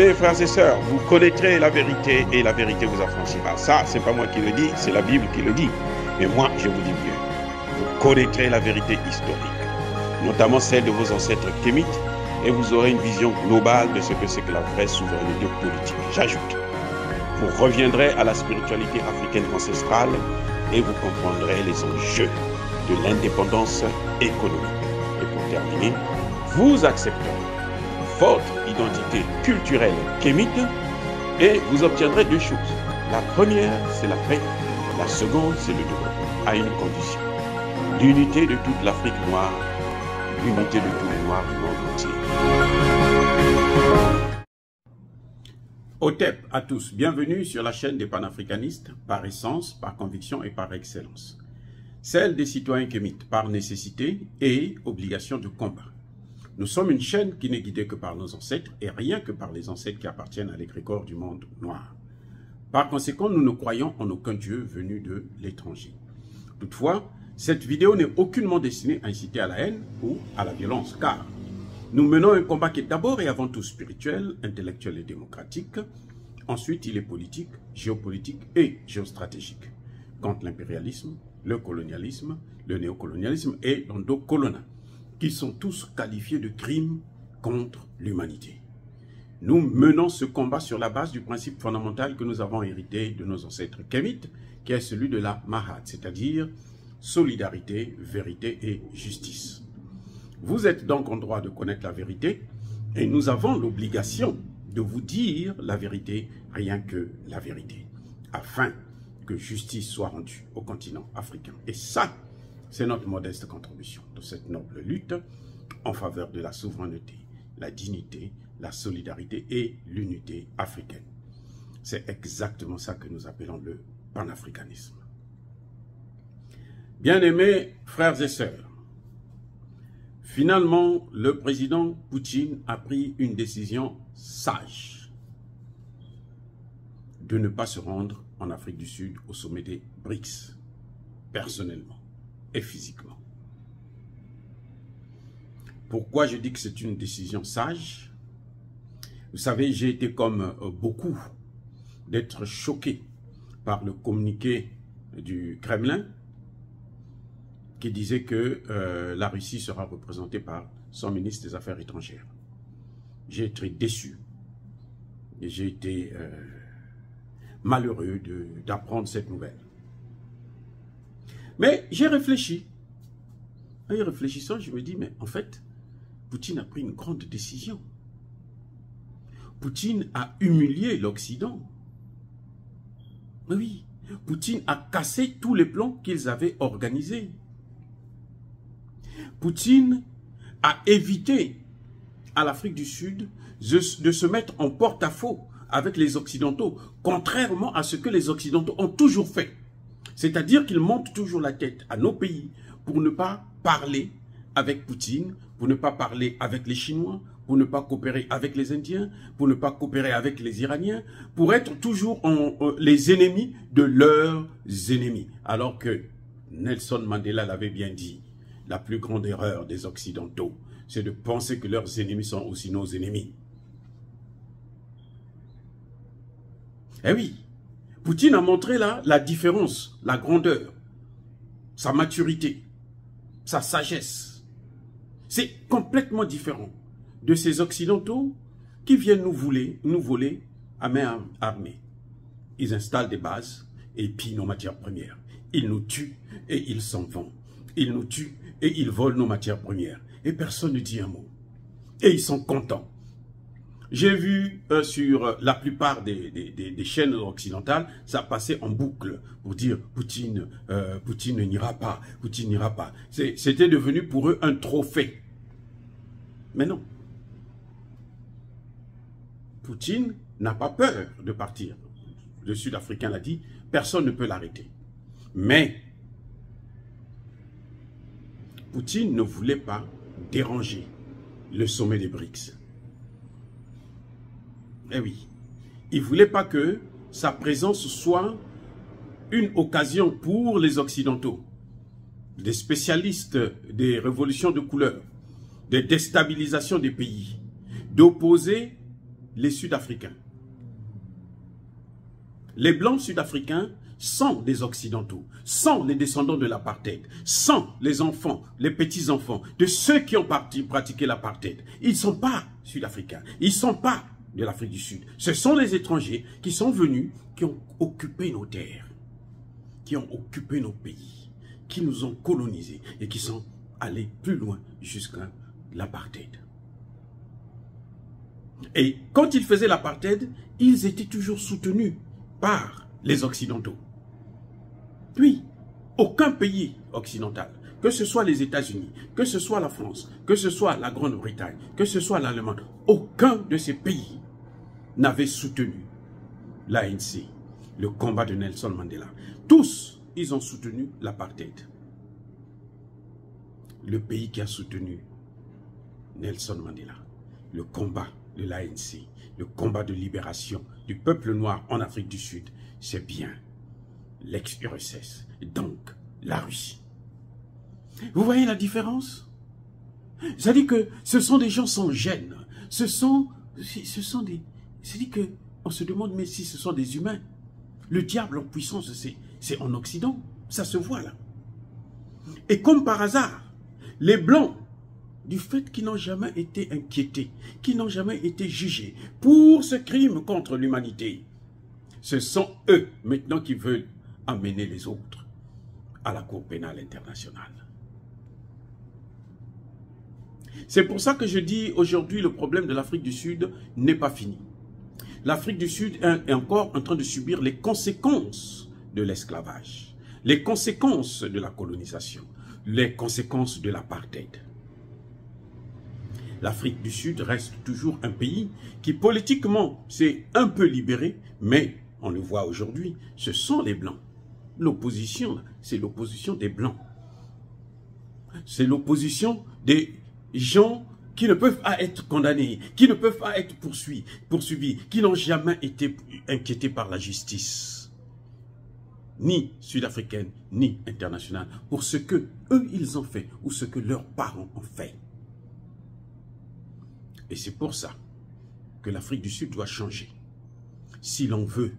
Frères et sœurs, vous connaîtrez la vérité et la vérité vous affranchira. Ça, c'est pas moi qui le dis, c'est la Bible qui le dit. Mais moi, je vous dis mieux. Vous connaîtrez la vérité historique, notamment celle de vos ancêtres kémites, et vous aurez une vision globale de ce que c'est que la vraie souveraineté politique. J'ajoute, vous reviendrez à la spiritualité africaine ancestrale et vous comprendrez les enjeux de l'indépendance économique. Et pour terminer, vous accepterez votre identité culturelle kémite et vous obtiendrez deux choses. La première, c'est la paix. La seconde, c'est le développement, à une condition. L'unité de toute l'Afrique noire, l'unité de tous les Noirs du monde entier. OTEP à tous, bienvenue sur la chaîne des panafricanistes, par essence, par conviction et par excellence. Celle des citoyens kémites, par nécessité et obligation de combat. Nous sommes une chaîne qui n'est guidée que par nos ancêtres et rien que par les ancêtres qui appartiennent à l'égrégore du monde noir. Par conséquent, nous ne croyons en aucun Dieu venu de l'étranger. Toutefois, cette vidéo n'est aucunement destinée à inciter à la haine ou à la violence, car nous menons un combat qui est d'abord et avant tout spirituel, intellectuel et démocratique. Ensuite, il est politique, géopolitique et géostratégique, contre l'impérialisme, le colonialisme, le néocolonialisme et l'endocolona qui sont tous qualifiés de crimes contre l'humanité. Nous menons ce combat sur la base du principe fondamental que nous avons hérité de nos ancêtres kémites, qui est celui de la Mahat, c'est-à-dire solidarité, vérité et justice. Vous êtes donc en droit de connaître la vérité et nous avons l'obligation de vous dire la vérité, rien que la vérité, afin que justice soit rendue au continent africain. Et ça, c'est notre modeste contribution de cette noble lutte en faveur de la souveraineté, la dignité, la solidarité et l'unité africaine. C'est exactement ça que nous appelons le panafricanisme. Bien-aimés frères et sœurs, finalement, le président Poutine a pris une décision sage de ne pas se rendre en Afrique du Sud au sommet des BRICS, personnellement et physiquement. Pourquoi je dis que c'est une décision sage? Vous savez, j'ai été comme euh, beaucoup d'être choqué par le communiqué du Kremlin qui disait que euh, la Russie sera représentée par son ministre des Affaires étrangères. J'ai été déçu et j'ai été euh, malheureux d'apprendre cette nouvelle. Mais j'ai réfléchi. En y réfléchissant, je me dis, mais en fait, Poutine a pris une grande décision. Poutine a humilié l'Occident. Oui, Poutine a cassé tous les plans qu'ils avaient organisés. Poutine a évité à l'Afrique du Sud de, se mettre en porte-à-faux avec les Occidentaux, contrairement à ce que les Occidentaux ont toujours fait. C'est-à-dire qu'ils montent toujours la tête à nos pays pour ne pas parler avec Poutine, pour ne pas parler avec les Chinois, pour ne pas coopérer avec les Indiens, pour ne pas coopérer avec les Iraniens, pour être toujours les ennemis de leurs ennemis. Alors que Nelson Mandela l'avait bien dit, la plus grande erreur des Occidentaux, c'est de penser que leurs ennemis sont aussi nos ennemis. Eh oui, Poutine a montré là la différence, la grandeur, sa maturité, sa sagesse. C'est complètement différent de ces Occidentaux qui viennent nous voler, nous voler à main armée. Ils installent des bases et pillent nos matières premières. Ils nous tuent et ils s'en vont. Ils nous tuent et ils volent nos matières premières. Et personne ne dit un mot. Et ils sont contents. J'ai vu euh, sur la plupart des, chaînes occidentales, ça passait en boucle pour dire Poutine, euh, Poutine n'ira pas, Poutine n'ira pas. C'était devenu pour eux un trophée. Mais non. Poutine n'a pas peur de partir. Le Sud-Africain l'a dit, personne ne peut l'arrêter. Mais Poutine ne voulait pas déranger le sommet des BRICS. Eh oui. Il ne voulait pas que sa présence soit une occasion pour les Occidentaux, des spécialistes des révolutions de couleur, des déstabilisations des pays, d'opposer les Sud-Africains. Les Blancs Sud-Africains sont des Occidentaux, sont les descendants de l'apartheid, sont les enfants, les petits-enfants de ceux qui ont pratiqué l'apartheid. Ils ne sont pas Sud-Africains, ils ne sont pas de l'Afrique du Sud. Ce sont les étrangers qui sont venus, qui ont occupé nos terres, qui ont occupé nos pays, qui nous ont colonisés et qui sont allés plus loin jusqu'à l'apartheid. Et quand ils faisaient l'apartheid, ils étaient toujours soutenus par les Occidentaux. Oui, aucun pays occidental, que ce soit les États-Unis, que ce soit la France, que ce soit la Grande-Bretagne, que ce soit l'Allemagne, aucun de ces pays n'avait soutenu l'ANC, le combat de Nelson Mandela. Tous, ils ont soutenu l'apartheid. Le pays qui a soutenu Nelson Mandela, le combat de l'ANC, le combat de libération du peuple noir en Afrique du Sud, c'est bien l'ex-URSS, donc la Russie. Vous voyez la différence? C'est-à-dire que ce sont des gens sans gêne. Ce sont, ce sont des... C'est-à-dire qu'on se demande, mais si ce sont des humains. Le diable en puissance, c'est en Occident. Ça se voit là. Et comme par hasard, les Blancs, du fait qu'ils n'ont jamais été inquiétés, qu'ils n'ont jamais été jugés pour ce crime contre l'humanité, ce sont eux maintenant qui veulent amener les autres à la Cour pénale internationale. C'est pour ça que je dis aujourd'hui le problème de l'Afrique du Sud n'est pas fini. L'Afrique du Sud est encore en train de subir les conséquences de l'esclavage, les conséquences de la colonisation, les conséquences de l'apartheid. L'Afrique du Sud reste toujours un pays qui politiquement s'est un peu libéré, mais on le voit aujourd'hui, ce sont les Blancs L'opposition, c'est l'opposition des Blancs. C'est l'opposition des gens qui ne peuvent pas être condamnés, qui ne peuvent pas être poursuivis, qui n'ont jamais été inquiétés par la justice, ni sud-africaine, ni internationale, pour ce que eux, ils ont fait, ou ce que leurs parents ont fait. Et c'est pour ça que l'Afrique du Sud doit changer. Si l'on veut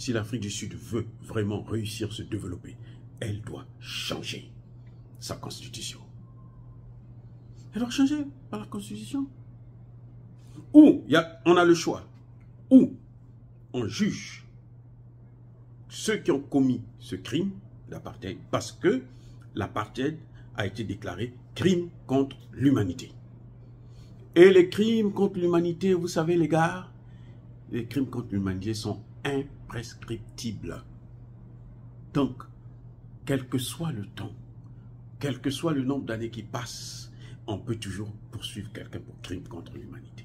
si l'Afrique du Sud veut vraiment réussir à se développer, elle doit changer sa constitution. Elle doit changer par la constitution. Ou y a, on a le choix. Ou on juge ceux qui ont commis ce crime d'apartheid parce que l'apartheid a été déclaré crime contre l'humanité. Et les crimes contre l'humanité, vous savez les gars, les crimes contre l'humanité sont imprescriptible. Donc, quel que soit le temps, quel que soit le nombre d'années qui passent, on peut toujours poursuivre quelqu'un pour crime contre l'humanité.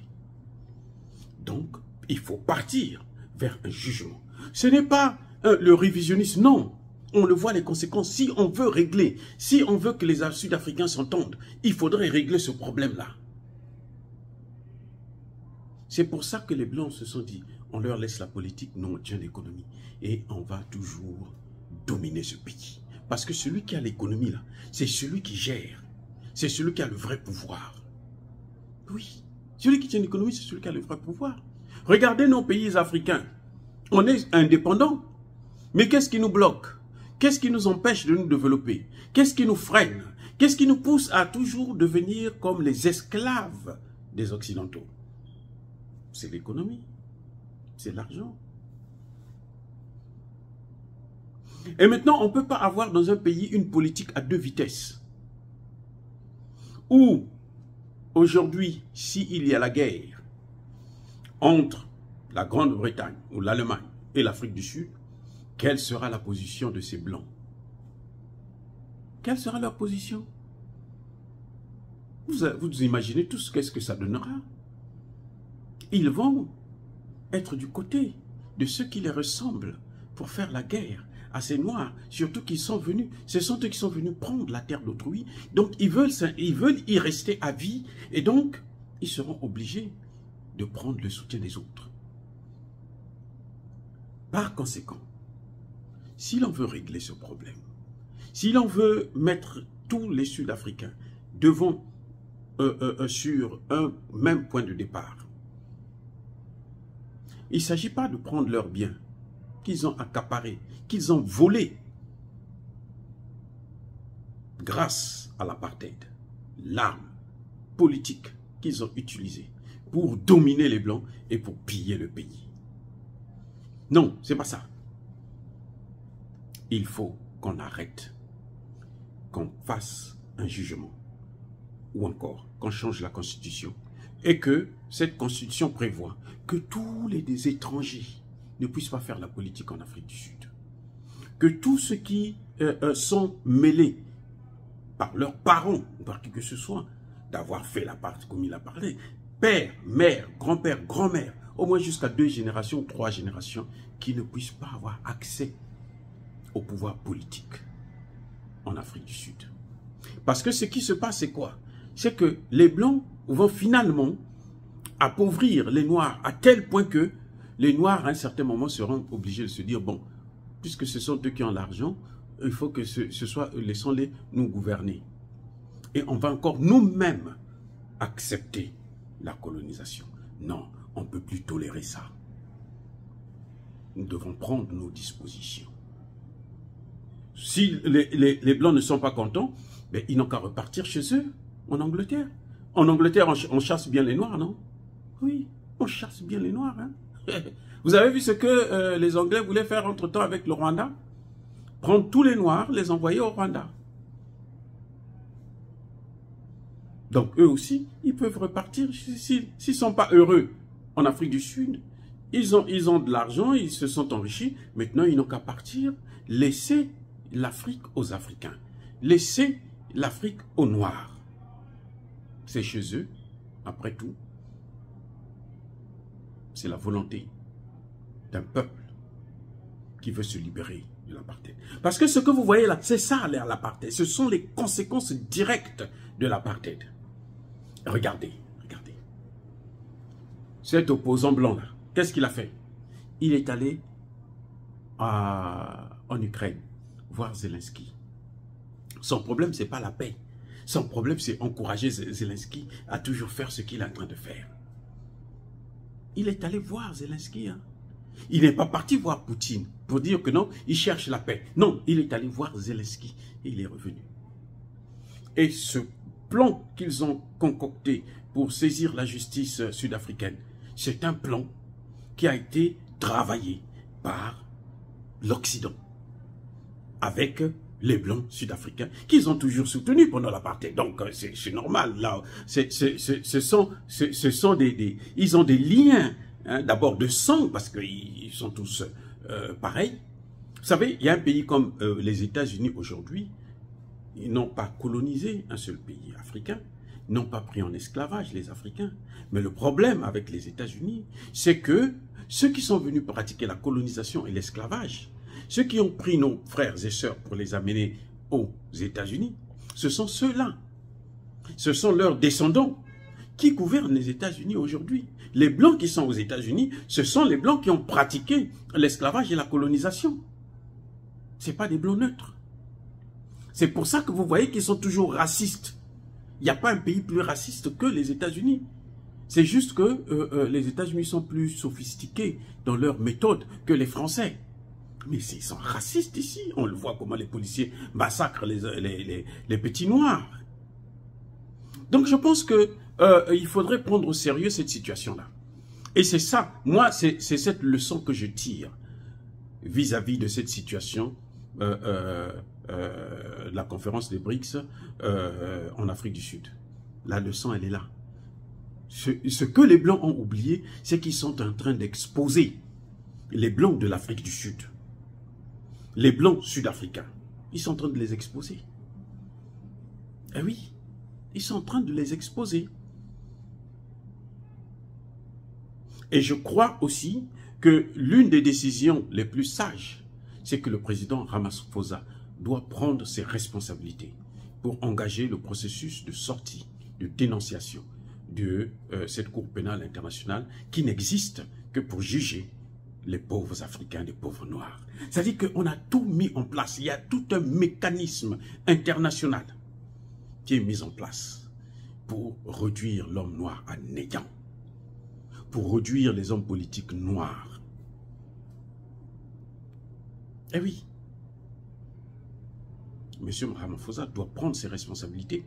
Donc, il faut partir vers un jugement. Ce n'est pas euh, le révisionnisme, non. On le voit les conséquences. Si on veut régler, si on veut que les Sud-Africains s'entendent, il faudrait régler ce problème-là. C'est pour ça que les Blancs se sont dit, on leur laisse la politique, nous on tient l'économie. Et on va toujours dominer ce pays. Parce que celui qui a l'économie là, c'est celui qui gère. C'est celui qui a le vrai pouvoir. Oui, celui qui tient l'économie, c'est celui qui a le vrai pouvoir. Regardez nos pays africains. On est indépendants. Mais qu'est-ce qui nous bloque? Qu'est-ce qui nous empêche de nous développer? Qu'est-ce qui nous freine? Qu'est-ce qui nous pousse à toujours devenir comme les esclaves des Occidentaux? C'est l'économie c'est l'argent. Et maintenant, on ne peut pas avoir dans un pays une politique à deux vitesses. Ou, aujourd'hui, s'il y a la guerre entre la Grande-Bretagne ou l'Allemagne et l'Afrique du Sud, quelle sera la position de ces Blancs? Quelle sera leur position? Vous, vous imaginez tous qu'est-ce que ça donnera. Ils vont être du côté de ceux qui les ressemblent pour faire la guerre à ces Noirs, surtout qu'ils sont venus, ce sont eux qui sont venus prendre la terre d'autrui, donc ils veulent, y rester à vie, et donc ils seront obligés de prendre le soutien des autres. Par conséquent, si l'on veut régler ce problème, si l'on veut mettre tous les Sud-Africains devant, euh, euh, euh, sur un même point de départ, il ne s'agit pas de prendre leurs biens qu'ils ont accaparés, qu'ils ont volés grâce à l'apartheid, l'arme politique qu'ils ont utilisée pour dominer les Blancs et pour piller le pays. Non, c'est pas ça. Il faut qu'on arrête, qu'on fasse un jugement, ou encore qu'on change la constitution, et que cette constitution prévoit que tous les étrangers ne puissent pas faire la politique en Afrique du Sud. Que tous ceux qui euh, euh, sont mêlés par leurs parents, par qui que ce soit, d'avoir fait la partie comme il a parlé, père, mère, grand-père, grand-mère, au moins jusqu'à deux générations, trois générations, qui ne puissent pas avoir accès au pouvoir politique en Afrique du Sud. Parce que ce qui se passe, c'est quoi? C'est que les Blancs vont finalement appauvrir les Noirs à tel point que les Noirs, à un certain moment, seront obligés de se dire, bon, puisque ce sont eux qui ont l'argent, il faut que ce, soit, laissons-les nous gouverner. Et on va encore nous-mêmes accepter la colonisation. Non, on ne peut plus tolérer ça. Nous devons prendre nos dispositions. Si les, Blancs ne sont pas contents, ben, ils n'ont qu'à repartir chez eux, en Angleterre. En Angleterre, on, chasse bien les Noirs, non? Oui, on chasse bien les Noirs. Hein Vous avez vu ce que euh, les Anglais voulaient faire entre-temps avec le Rwanda? Prendre tous les Noirs, les envoyer au Rwanda. Donc eux aussi, ils peuvent repartir s'ils ne sont pas heureux en Afrique du Sud. Ils ont, ils ont de l'argent, ils se sont enrichis. Maintenant, ils n'ont qu'à partir, laisser l'Afrique aux Africains. Laisser l'Afrique aux Noirs. C'est chez eux, après tout. C'est la volonté d'un peuple qui veut se libérer de l'apartheid. Parce que ce que vous voyez là, c'est ça l'apartheid. Ce sont les conséquences directes de l'apartheid. Regardez, regardez. Cet opposant blanc là, qu'est-ce qu'il a fait? Il est allé en Ukraine voir Zelensky. Son problème, ce n'est pas la paix. Son problème, c'est encourager Zelensky à toujours faire ce qu'il est en train de faire. Il est allé voir Zelensky. Hein. Il n'est pas parti voir Poutine pour dire que non, il cherche la paix. Non, il est allé voir Zelensky il est revenu. Et ce plan qu'ils ont concocté pour saisir la justice sud-africaine, c'est un plan qui a été travaillé par l'Occident avec les Blancs sud-africains qu'ils ont toujours soutenus pendant l'apartheid. Donc euh, c'est normal là. ce sont, ce sont des, ils ont des liens hein, d'abord de sang parce qu'ils sont tous euh, pareils. Vous savez, il y a un pays comme euh, les États-Unis aujourd'hui, ils n'ont pas colonisé un seul pays africain, n'ont pas pris en esclavage les Africains. Mais le problème avec les États-Unis, c'est que ceux qui sont venus pratiquer la colonisation et l'esclavage, ceux qui ont pris nos frères et sœurs pour les amener aux États-Unis, ce sont ceux-là. Ce sont leurs descendants qui gouvernent les États-Unis aujourd'hui. Les Blancs qui sont aux États-Unis, ce sont les Blancs qui ont pratiqué l'esclavage et la colonisation. Ce pas des Blancs neutres. C'est pour ça que vous voyez qu'ils sont toujours racistes. Il n'y a pas un pays plus raciste que les États-Unis. C'est juste que euh, euh, les États-Unis sont plus sophistiqués dans leur méthode que les Français. Mais ils sont racistes ici. On le voit comment les policiers massacrent les, les, petits noirs. Donc je pense que euh, faudrait prendre au sérieux cette situation-là. Et c'est ça, moi, c'est cette leçon que je tire vis-à-vis de cette situation euh, euh, de la conférence des BRICS en Afrique du Sud. La leçon, elle est là. ce que les Blancs ont oublié, c'est qu'ils sont en train d'exposer les Blancs de l'Afrique du Sud les blancs sud-africains, ils sont en train de les exposer. Eh oui, ils sont en train de les exposer. Et je crois aussi que l'une des décisions les plus sages, c'est que le président Ramaphosa doit prendre ses responsabilités pour engager le processus de sortie, de dénonciation de euh, cette Cour pénale internationale qui n'existe que pour juger les pauvres Africains, les pauvres Noirs. C'est-à-dire qu'on a tout mis en place. Il y a tout un mécanisme international qui est mis en place pour réduire l'homme noir à néant, pour réduire les hommes politiques noirs. Eh oui. Monsieur Ramaphosa doit prendre ses responsabilités.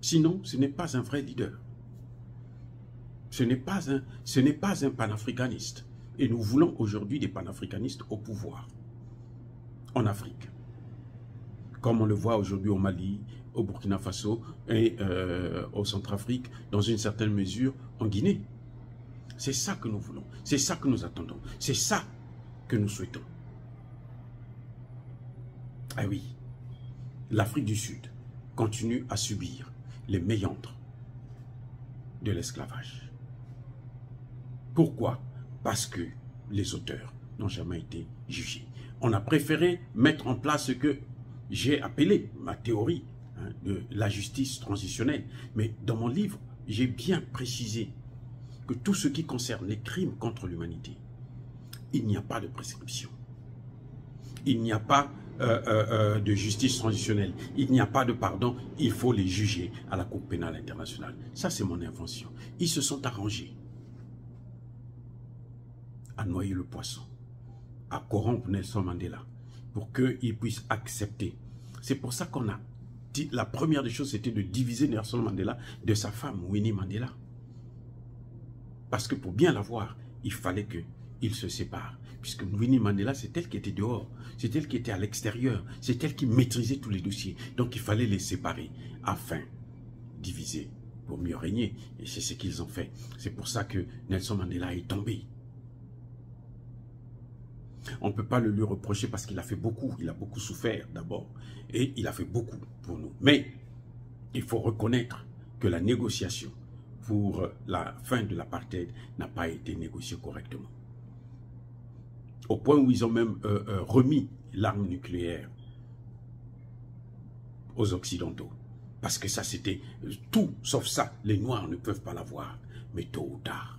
Sinon, ce n'est pas un vrai leader. Ce n'est pas un panafricaniste. Et nous voulons aujourd'hui des panafricanistes au pouvoir en Afrique. Comme on le voit aujourd'hui au Mali, au Burkina Faso et euh, au Centrafrique, dans une certaine mesure en Guinée. C'est ça que nous voulons, c'est ça que nous attendons, c'est ça que nous souhaitons. Ah oui, l'Afrique du Sud continue à subir les méandres de l'esclavage. Pourquoi? Parce que les auteurs n'ont jamais été jugés. On a préféré mettre en place ce que j'ai appelé ma théorie hein, de la justice transitionnelle. Mais dans mon livre, j'ai bien précisé que tout ce qui concerne les crimes contre l'humanité, il n'y a pas de prescription. Il n'y a pas euh, euh, euh, de justice transitionnelle. Il n'y a pas de pardon. Il faut les juger à la Cour pénale internationale. Ça, c'est mon invention. Ils se sont arrangés à noyer le poisson, à corrompre Nelson Mandela, pour qu'il puisse accepter. C'est pour ça qu'on a dit, la première des choses, c'était de diviser Nelson Mandela de sa femme, Winnie Mandela. Parce que pour bien l'avoir, il fallait qu'il se sépare. Puisque Winnie Mandela, c'est elle qui était dehors, c'est elle qui était à l'extérieur, c'est elle qui maîtrisait tous les dossiers. Donc il fallait les séparer afin diviser pour mieux régner. Et c'est ce qu'ils ont fait. C'est pour ça que Nelson Mandela est tombé. On ne peut pas le lui reprocher parce qu'il a fait beaucoup. Il a beaucoup souffert d'abord. Et il a fait beaucoup pour nous. Mais il faut reconnaître que la négociation pour la fin de l'apartheid n'a pas été négociée correctement. Au point où ils ont même euh, euh, remis l'arme nucléaire aux Occidentaux. Parce que ça, c'était tout, sauf ça, les Noirs ne peuvent pas l'avoir. Mais tôt ou tard,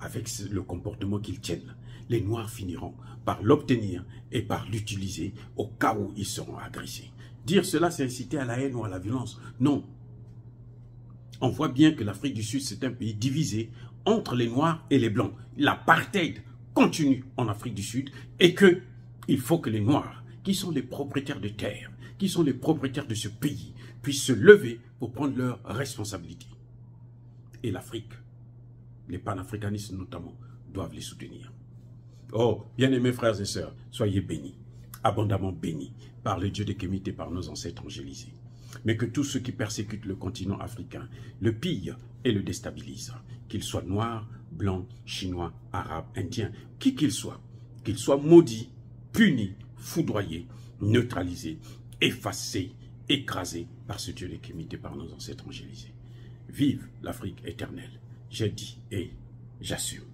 avec le comportement qu'ils tiennent, les Noirs finiront par l'obtenir et par l'utiliser au cas où ils seront agressés. Dire cela, c'est inciter à la haine ou à la violence. Non. On voit bien que l'Afrique du Sud, c'est un pays divisé entre les Noirs et les Blancs. L'apartheid continue en Afrique du Sud et que il faut que les Noirs, qui sont les propriétaires de terre, qui sont les propriétaires de ce pays, puissent se lever pour prendre leurs responsabilités. Et l'Afrique, les panafricanistes notamment, doivent les soutenir. Oh, bien-aimés frères et sœurs, soyez bénis, abondamment bénis par le Dieu de Kémite et par nos ancêtres angélisés. Mais que tous ceux qui persécutent le continent africain le pillent et le déstabilisent, qu'ils soient noirs, blancs, chinois, arabes, indiens, qui qu'ils soient, qu'ils soient maudits, punis, foudroyés, neutralisés, effacés, écrasés par ce Dieu de Kémite et par nos ancêtres angélisés. Vive l'Afrique éternelle. J'ai dit et j'assume.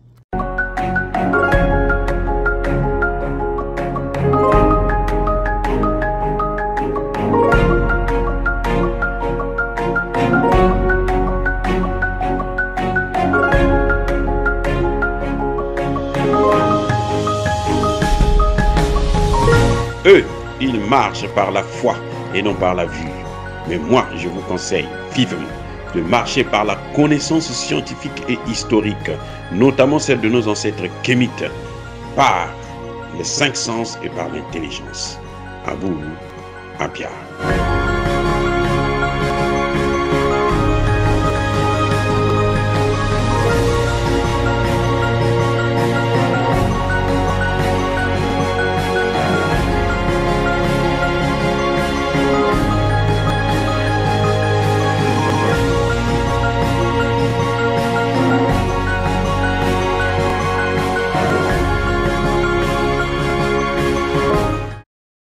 Ils marchent par la foi et non par la vue. Mais moi, je vous conseille vivement de marcher par la connaissance scientifique et historique, notamment celle de nos ancêtres kémites, par les cinq sens et par l'intelligence. À vous, à Pierre.